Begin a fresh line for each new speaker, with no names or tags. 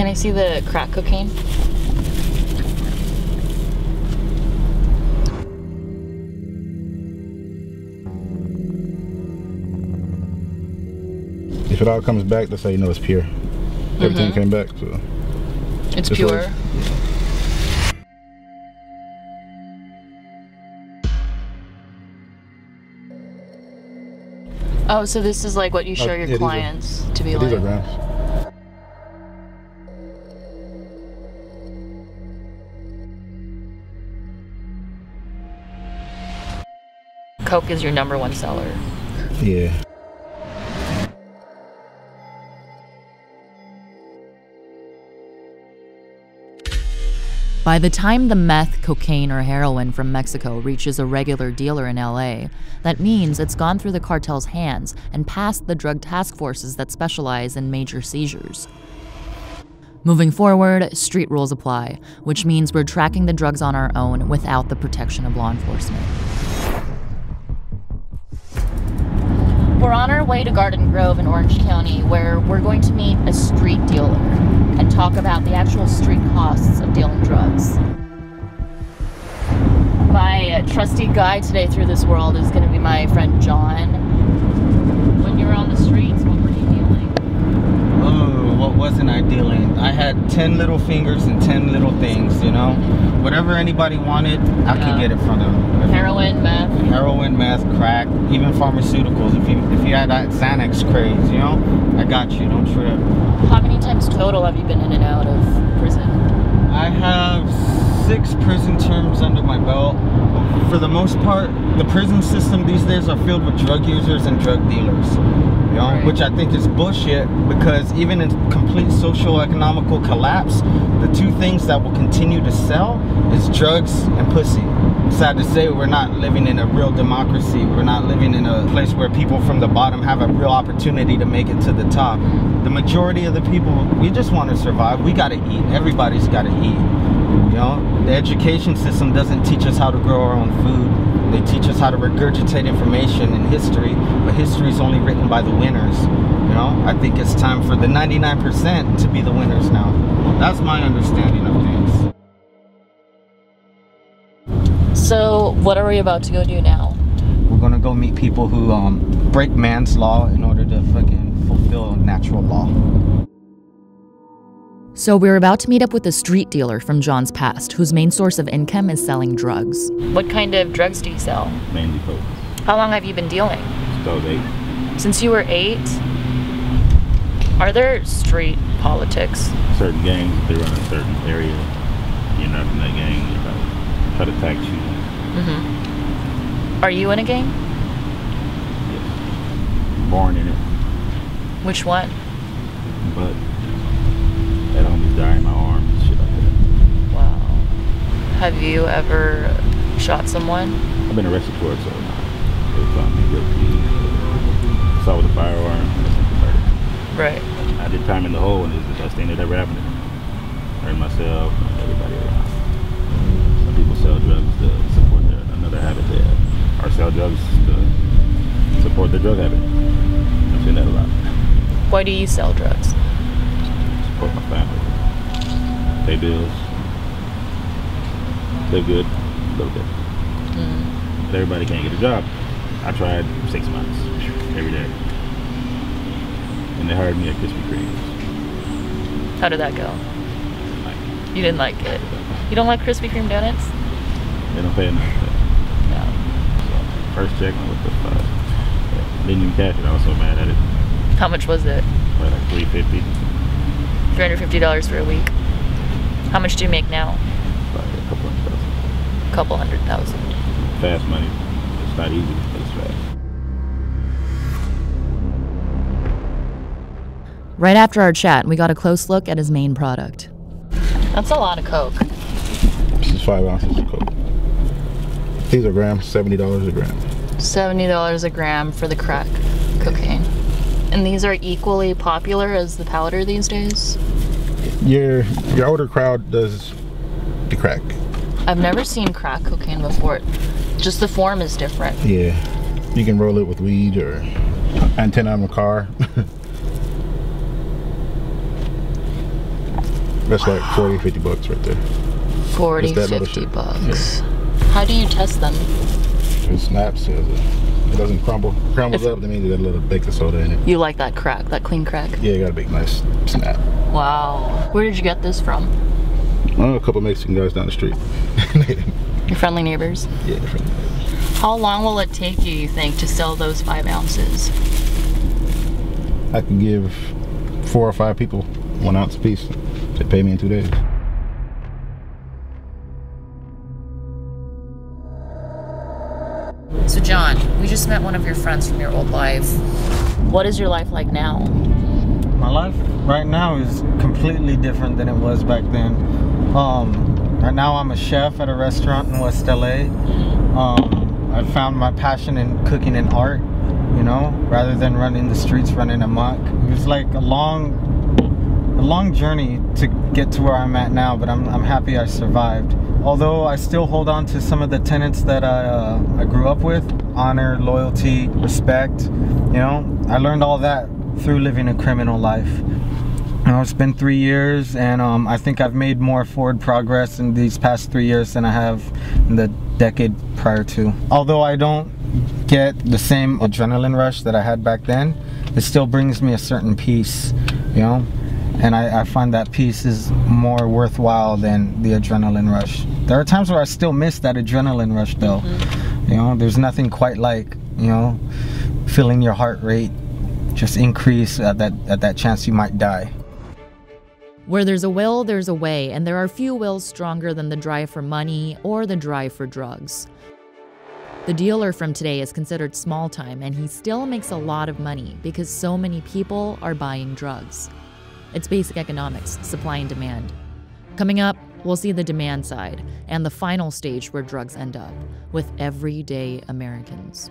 Can I see the crack cocaine?
If it all comes back, that's how you know it's pure. Everything
Mhm.
came back, so.
It's
This
pure.
was-
Oh, so this is like what you show
Oh,
your
these are-
clients to be like.
These are
like.
grams.
Coke is your number one seller.
Yeah.
By the time the meth, cocaine, or heroin from Mexico reaches a regular dealer in LA, that means it's gone through the cartel's hands and past the drug task forces that specialize in major seizures. Moving forward, street rules apply, which means we're tracking the drugs on our own without the protection of law enforcement. Way to Garden Grove in Orange County, where we're going to meet a street dealer and talk about the actual street costs of dealing drugs. My trusty guide today through this world is going to be my friend John. When you were on the streets, what were you dealing?
Oh, what wasn't I dealing? I had 10 little fingers and 10 little things, you know? Whatever anybody wanted, I
Yeah.
could get it from them.
Heroin, meth.
Heroin, meth, crack, even pharmaceuticals. If you if you had that Xanax craze, you know, I got you. Don't trip.
How many times total have you been in and out of prison?
I have six prison terms under my belt. For the most part, the prison system these days are filled with drug users and drug dealers. You know,
Right.
which I think is bullshit because even in complete social economical collapse, the two things that will continue to sell is drugs and pussy. Sad to say, we're not living in a real democracy. We're not living in a place where people from the bottom have a real opportunity to make it to the top. The majority of the people, we just want to survive. We got to eat. Everybody's got to eat. You know, the education system doesn't teach us how to grow our own food. They teach us how to regurgitate information and history, but history is only written by the winners. You know, I think it's time for the 99% to be the winners now. That's my understanding of things.
So, what are we about to go do now?
We're gonna go meet people who um, break man's law in order to fucking fulfill natural law.
So, we're about to meet up with a street dealer from John's past, whose main source of income is selling drugs. What kind of drugs do you sell?
mainly coke.
How long have you been dealing?
Stove eight.
Since you were eight? Are there street politics?
Certain gangs, if they run in a certain area, you're not in that gang, you try, try to tax you.
Mm-hmm. Are you in a gang?
Yes. Born in it,
Which one?
but that homies die in my arm and shit like that.
Wow. Have you ever shot someone?
I've been arrested for it, so nah, they found me guilty. Assault with a firearm and attempted murder.
Right.
I did time in the hole and it's the best thing that ever happened to me. Hurt myself and everybody around. Some people sell drugs to support their, another habit they have. Or sell drugs to support their drug habit. I've seen that a lot.
Why do you sell drugs?
Support my family. Pay bills. Live good. Little bit.
Mm.
But everybody can't get a job. I tried six months every day. And they hired me at Krispy Kreme.
How did that go?
Like,
You didn't like it. You don't like Krispy Kreme donuts?
they don't pay enough.
No.
So, first check, what the fuck? Didn't even cash it. I was so mad at it.
How much was it?
Like 350
$350 for a week. How much do you make now?
like a couple hundred thousand.
A couple hundred thousand.
Fast money. It's not easy, but it's fast.
Right after our chat, we got a close look at his main product. That's a lot of Coke.
This is five ounces of coke. These are grams, seventy dollars a gram.
$70 a gram for the crack cocaine. And these are equally popular as the powder these days?
Your your older crowd does the crack.
I've never seen crack cocaine before. Just the form is different.
Yeah, you can roll it with weed or antenna on the car. That's like 40, 50 bucks right there.
40,
Just that little
50
shit.
bucks. How do you test them?
It snaps. It it doesn't crumble. Crumbles
If-
up, that means you got a little baking soda in it.
You like that crack, that clean crack?
Yeah, you got a big nice snap.
Wow. Where did you get this from?
Oh, a couple Mexican guys down the street.
Your friendly neighbors?
yeah, from-
How long will it take you, you think, to sell those five ounces?
I could give four or five people one ounce apiece. They pay me in two days.
We just met one of your friends from your old life. What is your life like now?
My life right now is completely different than it was back then. Um, right now, I'm a chef at a restaurant in West LA. Um, I found my passion in cooking and art. You know, rather than running the streets, running amok. It was like a long, a long journey to get to where I'm at now. But I'm, I'm happy I survived. Although I still hold on to some of the tenets that I, uh, I grew up with: honor, loyalty, respect. You know, I learned all that through living a criminal life. You know, it's been three years, and um, I think I've made more forward progress in these past three years than I have in the decade prior to. Although I don't get the same adrenaline rush that I had back then, it still brings me a certain peace, you know? And I, I find that peace is more worthwhile than the adrenaline rush. There are times where I still miss that adrenaline rush, though. Mm-hmm. You know, there's nothing quite like, you know, feeling your heart rate just increase at that at that chance you might die.
Where there's a will, there's a way, and there are few wills stronger than the drive for money or the drive for drugs. The dealer from today is considered small time, and he still makes a lot of money because so many people are buying drugs. It's basic economics, supply and demand. Coming up, we'll see the demand side and the final stage where drugs end up with everyday Americans.